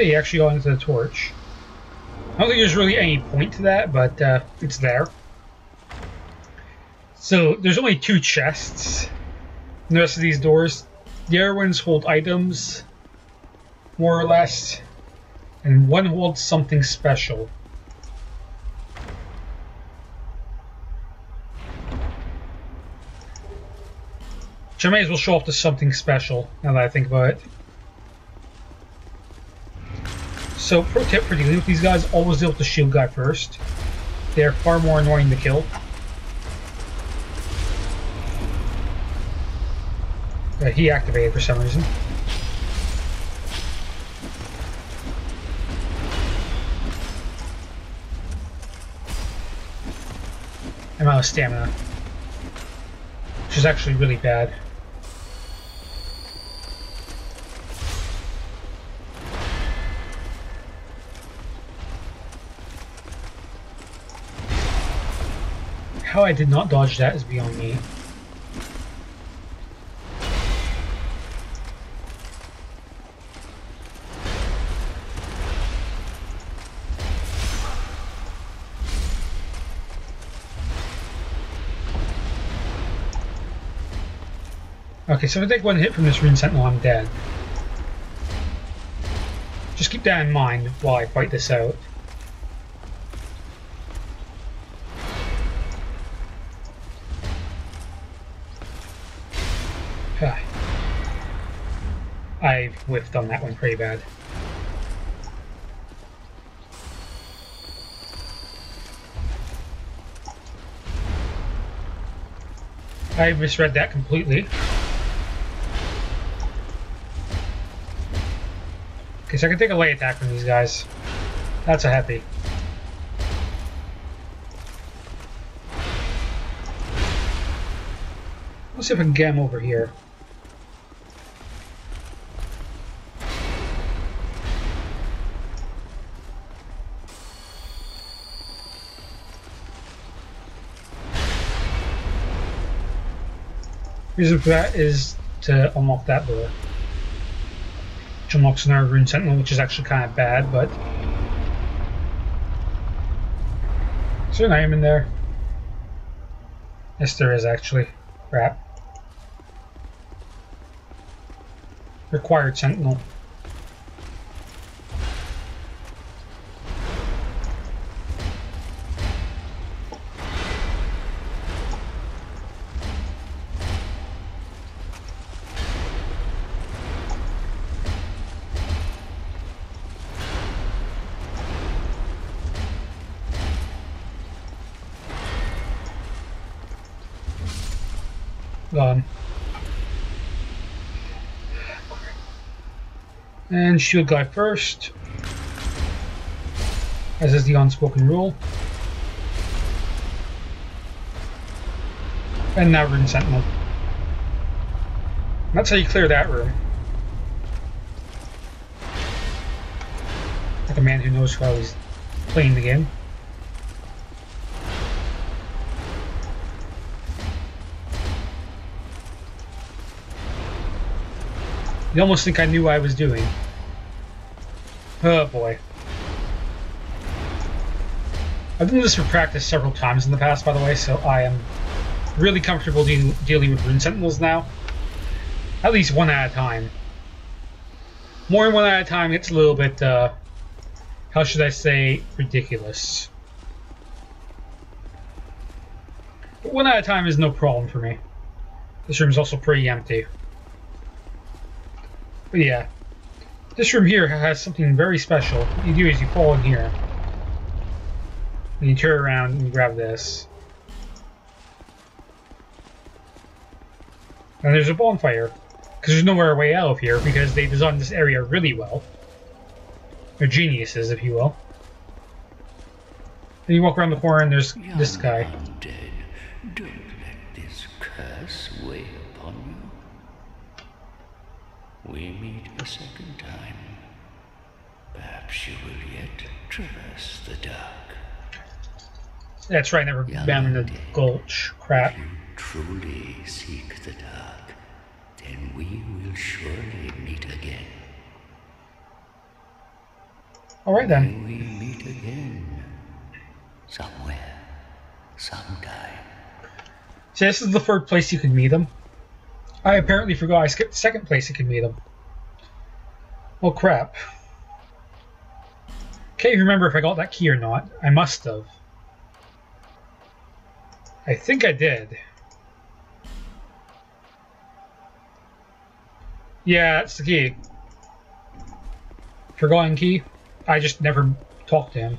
Hey, you actually got into the torch. I don't think there's really any point to that, but uh, it's there. So there's only two chests in the rest of these doors. The other ones hold items, more or less, and one holds something special. Which I may as well show off to something special, now that I think about it. So, pro tip for dealing with these guys, always deal with the shield guy first. They're far more annoying to kill. Uh, he activated for some reason. I'm out of stamina. Which is actually really bad. How I did not dodge that is beyond me. Okay, so if I take one hit from this Rune Sentinel, I'm dead. Just keep that in mind while I fight this out. Whiffed on that one pretty bad. I misread that completely. Okay, so I can take a lay attack from these guys. That's a happy. Let's see if I can get him over here. Reason for that is to unlock that door. Which unlocks another rune sentinel, which is actually kind of bad, but... Is there an item in there? Yes, there is actually. Crap. Required sentinel. And shield guy first. As is the unspoken rule. And now Rune Sentinel. That's how you clear that room. Like a man who knows how he's playing the game. You almost think I knew what I was doing. Oh boy. I've done this for practice several times in the past, by the way, so I am really comfortable de dealing with Rune Sentinels now. At least one at a time. More than one at a time, it's a little bit, uh, how should I say, ridiculous. But one at a time is no problem for me. This room is also pretty empty. But yeah, this room here has something very special. What you do is you fall in here. And you turn around and you grab this. And there's a bonfire. Because there's nowhere way out of here because they designed this area really well. They're geniuses, if you will. Then you walk around the corner and there's Young this guy. Undead, don't let this curse weigh upon you. We meet a second time. Perhaps you will yet traverse the dark. That's right, never been in the gulch. Crap. If you truly seek the dark, then we will surely meet again. Alright then. we meet again. Somewhere. Sometime. So this is the third place you can meet him. I apparently forgot I skipped second place meet him. Well, crap. Can't even remember if I got that key or not. I must have. I think I did. Yeah, that's the key. Forgotten key. I just never talked to him.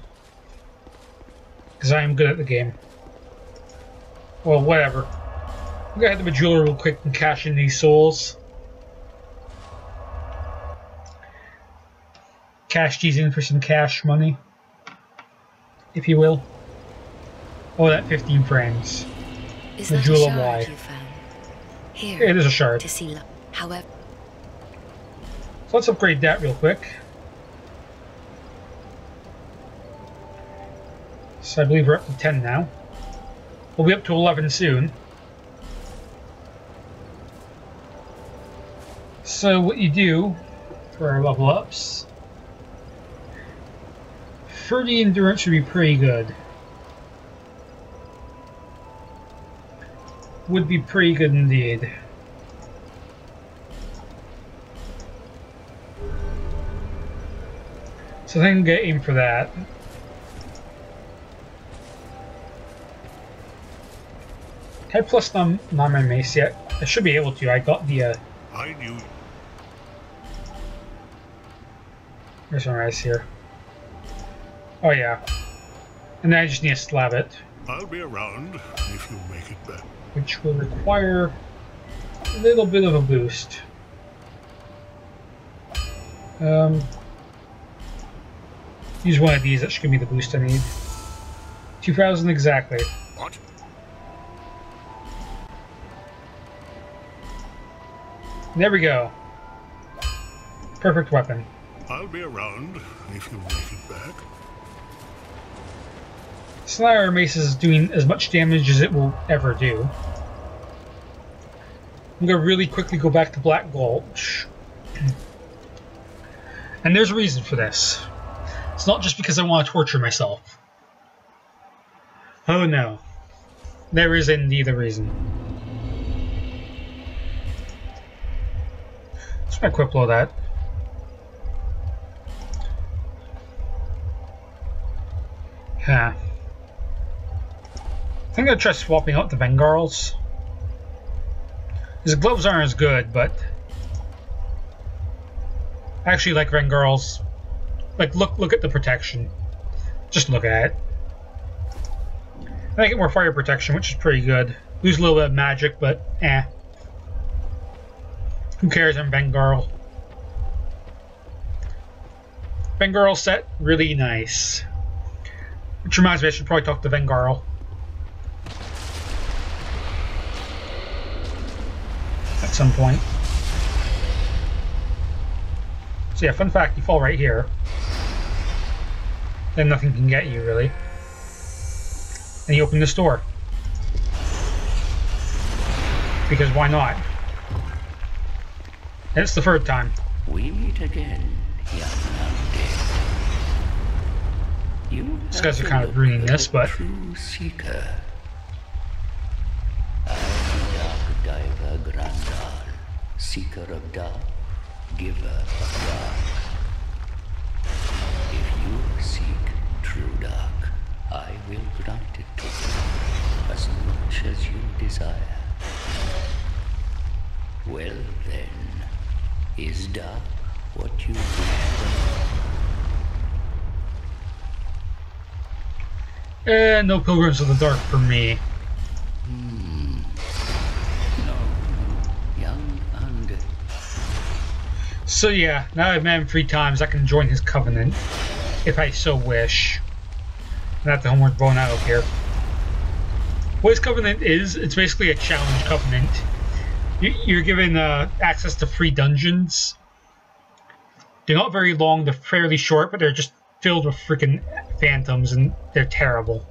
Because I am good at the game. Well, whatever. I'm gonna head to the jeweler real quick and cash in these souls. Cash these in for some cash money. If you will. Oh, that 15 frames. Is The jewel of life. Here. It is a shard. To see. However, So let's upgrade that real quick. So I believe we're up to 10 now. We'll be up to 11 soon. So what you do for our level ups, 30 endurance would be pretty good. Would be pretty good indeed. So I think I'm aim for that. Can I plus non my mace yet? I should be able to. I got the uh I knew Where's some rice here? Oh yeah. And then I just need to slab it, I'll be around if you make it back. which will require a little bit of a boost. Um, use one of these, that should give me the boost I need. 2000 exactly. What? There we go. Perfect weapon. I'll be around if you make it back. Slayer Mace is doing as much damage as it will ever do. I'm gonna really quickly go back to Black Gulch. And there's a reason for this. It's not just because I want to torture myself. Oh no. There is indeed a reason. Let's try to quick blow that. Yeah. I think I'll try swapping out the Vengarls. His gloves aren't as good, but I actually like Vengarls. Like look look at the protection. Just look at it. I get more fire protection, which is pretty good. Lose a little bit of magic, but eh. Who cares? I'm Vengarl. Vengarl set, really nice. Which reminds me, I should probably talk to Vengarl. At some point. So yeah, fun fact, you fall right here. Then nothing can get you, really. And you open this door. Because why not? And it's the third time. We meet again, young. You These guys are kind of ruining this, but- True seeker. I am Dark Diver Grandahl, seeker of dark, giver of dark. If you seek true dark, I will grant it to you, as much as you desire. Well then, is dark what you wish Eh, no Pilgrims of the Dark for me. So yeah, now I've met him three times, I can join his covenant, if I so wish. Not the homeward bone out of here. What his covenant is, it's basically a challenge covenant. You- You're given uh, access to free dungeons. They're not very long, they're fairly short, but they're just filled with freaking phantoms, and they're terrible.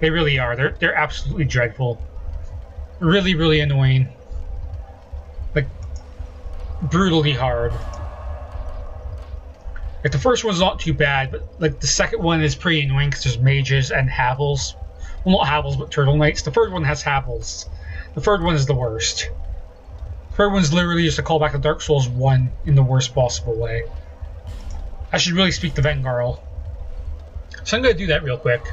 They really are. They're they're absolutely dreadful. Really, really annoying. Like brutally hard. Like the first one's not too bad, but like the second one is pretty annoying because there's mages and havels. Well, not havels, but turtle knights. The third one has havels. The third one is the worst. The third one's literally just a callback to Dark Souls 1 in the worst possible way. I should really speak to Vengarl. So I'm going to do that real quick.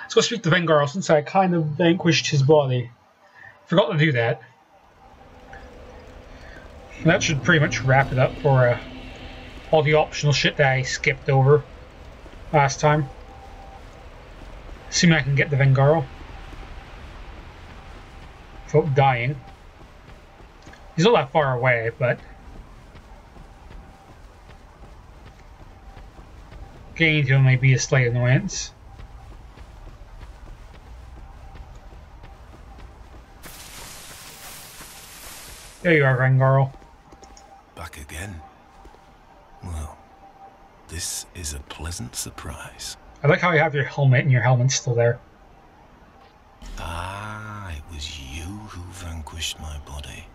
Let's go speak to Vengarl since I kind of vanquished his body. Forgot to do that. And that should pretty much wrap it up for uh, all the optional shit that I skipped over last time. Assuming I can get the Vengarl. Without dying. He's not that far away, but... Getting may be a slight annoyance. There you are, Vengarl. Back again. Well, this is a pleasant surprise. I like how you have your helmet and your helmet's still there. Ah, it was you who vanquished my body.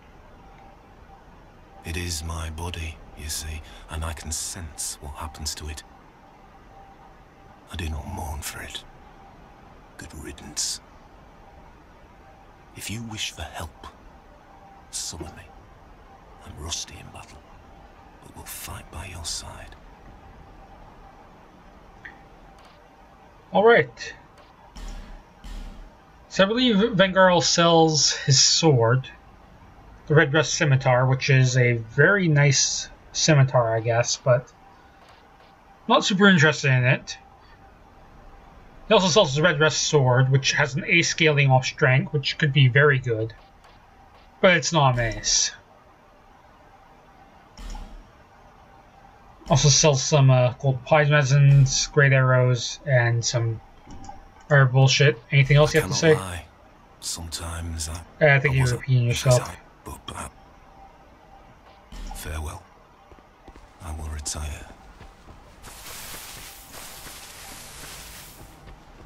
It is my body, you see, and I can sense what happens to it. I do not mourn for it. Good riddance. If you wish for help, summon me. I'm rusty in battle, but will fight by your side. Alright. So I believe Vengarl sells his sword, the Red Rust Scimitar, which is a very nice scimitar, I guess, but not super interested in it. He also sells his Red Rust Sword, which has an A scaling off strength, which could be very good. But it's not a mace. Also sells some uh, gold plasmas, great arrows, and some other bullshit. Anything else you have to say? Lie. Sometimes I. Uh, I think you're wasn't repeating yourself. I- but, but farewell. I will retire.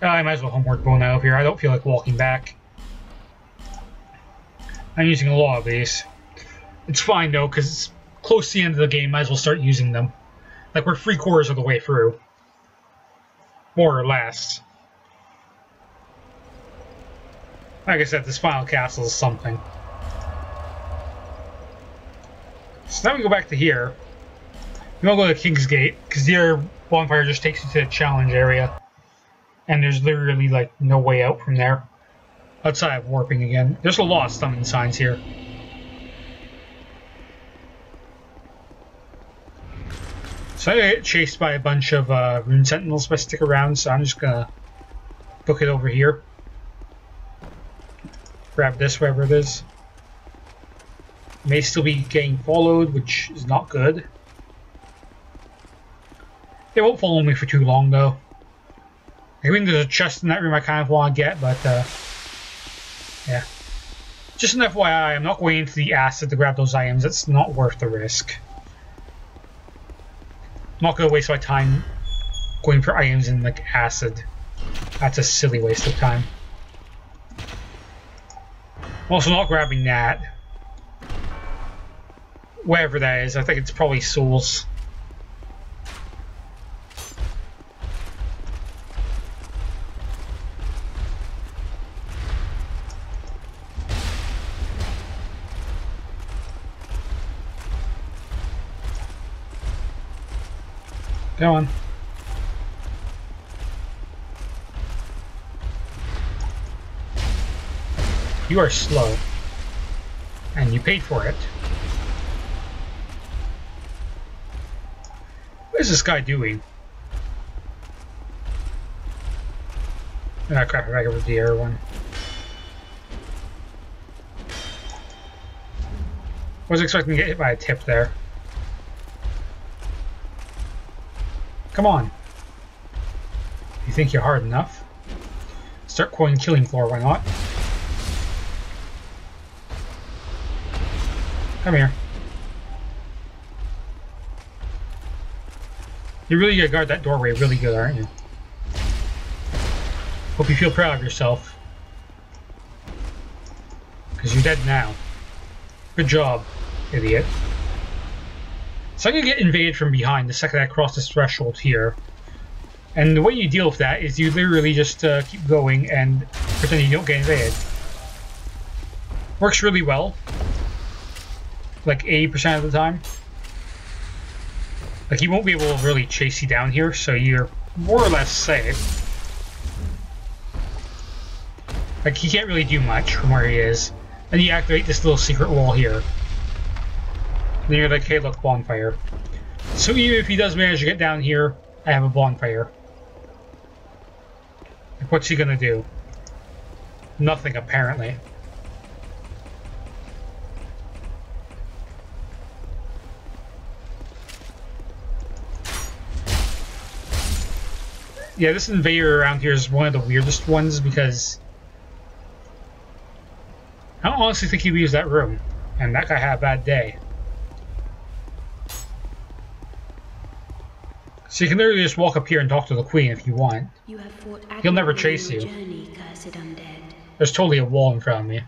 Uh, I might as well homeward bone out of here. I don't feel like walking back. I'm using a lot of these. It's fine though, because it's close to the end of the game. Might as well start using them. Like we're three quarters of the way through, more or less. Like I said, this final castle is something. So now we go back to here. We don't go to King's Gate because the bonfire just takes you to the challenge area and there's literally like no way out from there outside of warping again. There's a lot of summoning signs here. So I get chased by a bunch of uh, rune sentinels if I stick around, so I'm just gonna book it over here. Grab this wherever it is. May still be getting followed, which is not good. They won't follow me for too long though. I think there's a chest in that room I kind of want to get, but uh, yeah. Just an FYI, I'm not going into the acid to grab those items. It's not worth the risk. I'm not going to waste my time going for items in like acid. That's a silly waste of time. I'm also not grabbing that. Whatever that is, I think it's probably souls. Go on. You are slow. And you paid for it. What is this guy doing? Ah, crap, I got the air one. Was expecting to get hit by a tip there. Come on. You think you're hard enough? Start quoting Killing Floor, why not? Come here. You really gotta guard that doorway really good, aren't you? Hope you feel proud of yourself. Because you're dead now. Good job, idiot. So I'm gonna get invaded from behind the second I cross this threshold here. And the way you deal with that is you literally just uh, keep going and pretend you don't get invaded. Works really well. Like 80% of the time. Like he won't be able to really chase you down here, so you're more or less safe. Like he can't really do much from where he is. And you activate this little secret wall here. Like, hey look, bonfire. So even if he does manage to get down here, I have a bonfire. What's he gonna do? Nothing, apparently. Yeah, this invader around here is one of the weirdest ones because I don't honestly think he leaves that room, and that guy had a bad day. So you can literally just walk up here and talk to the queen if you want. You have fought He'll never chase you. Journey. There's totally a wall in front of me,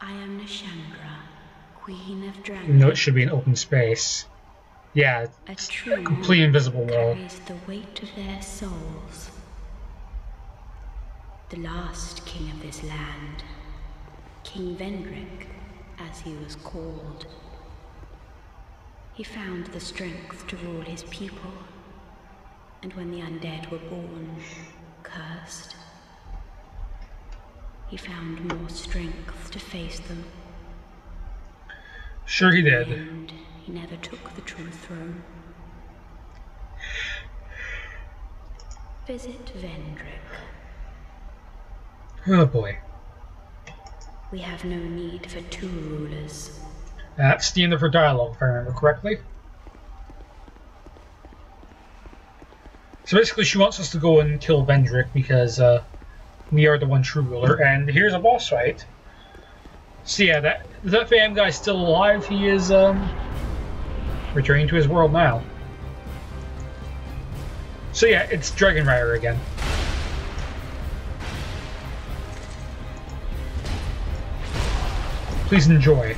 I am Nashandra, queen of dragons. though it should be an open space. Yeah, A true complete invisible wall. the weight of their souls. The last king of this land, King Vendrick, as he was called. He found the strength to rule his people, and when the undead were born, cursed, he found more strength to face them. Sure he did. And he never took the true throne. Visit Vendrick. Oh boy. We have no need for two rulers. That's the end of her dialogue, if I remember correctly. So basically, she wants us to go and kill Vendrick because uh, we are the one true ruler, and here's a boss fight. So yeah, that that fam guy's still alive. He is um, returning to his world now. So yeah, it's Dragon Rider again. Please enjoy.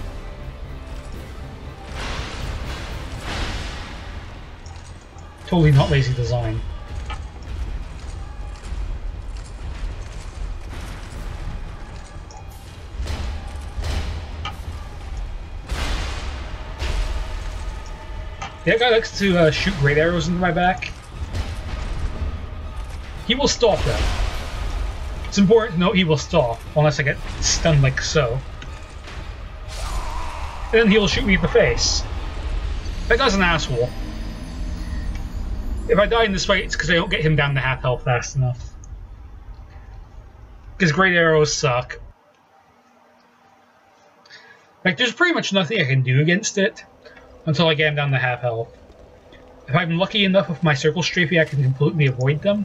Totally not lazy design. That guy likes to uh, shoot great arrows into my back. He will stop though. It's important to note he will stop, unless I get stunned like so. And then he will shoot me in the face. That guy's an asshole. If I die in this fight, it's because I don't get him down to half health fast enough. Because great arrows suck. Like, there's pretty much nothing I can do against it until I get him down to half health. If I'm lucky enough with my circle strafing, I can completely avoid them.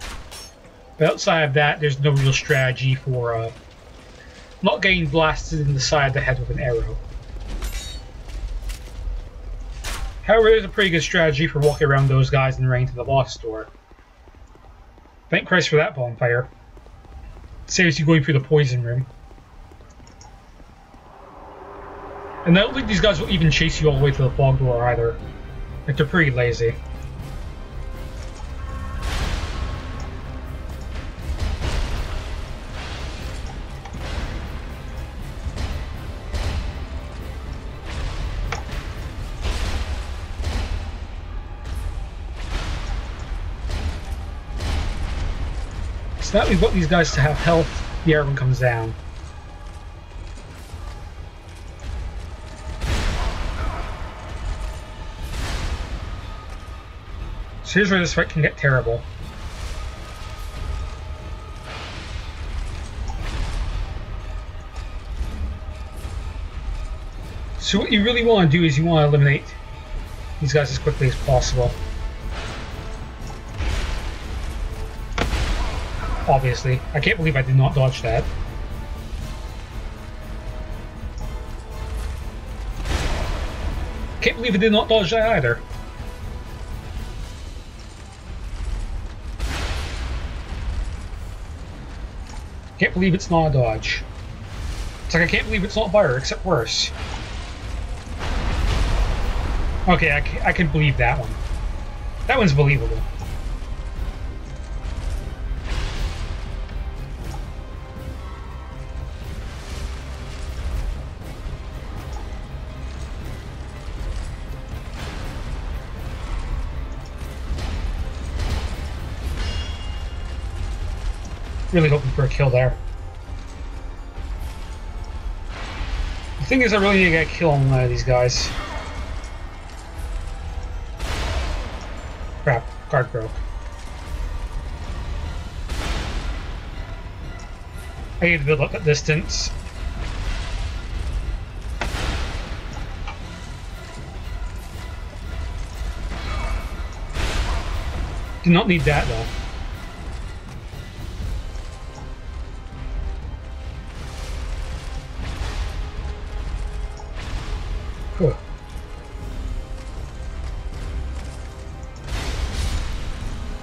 But outside of that, there's no real strategy for uh, not getting blasted in the side of the head with an arrow. However, there's a pretty good strategy for walking around those guys and running to the boss door. Thank Christ for that bonfire. Saves you going through the poison room. And I don't think these guys will even chase you all the way to the fog door either. Like, they're pretty lazy. So now we've got these guys to have health, the air one comes down. So here's where this fight can get terrible. So what you really want to do is you want to eliminate these guys as quickly as possible. Obviously. I can't believe I did not dodge that. Can't believe I did not dodge that either. Can't believe it's not a dodge. It's like I can't believe it's not fire, except worse. Okay, I, I can believe that one. That one's believable. Really hoping for a kill there. The thing is, I really need to get a kill on one of these guys. Crap, guard broke. I need to build up that distance. Do not need that though.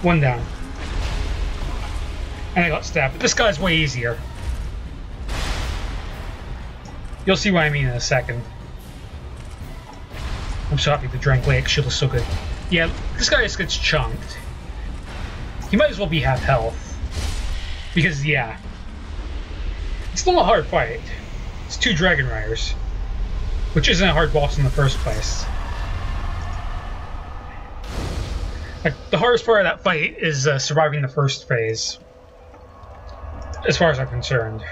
One down. And I got stabbed. But this guy's way easier. You'll see what I mean in a second. I'm so happy the Drangleic shield is so good. Yeah, this guy just gets chunked. He might as well be half health. Because, yeah. It's still a hard fight. It's two Dragon Riders. Which isn't a hard boss in the first place. Like, the hardest part of that fight is uh, surviving the first phase. As far as I'm concerned.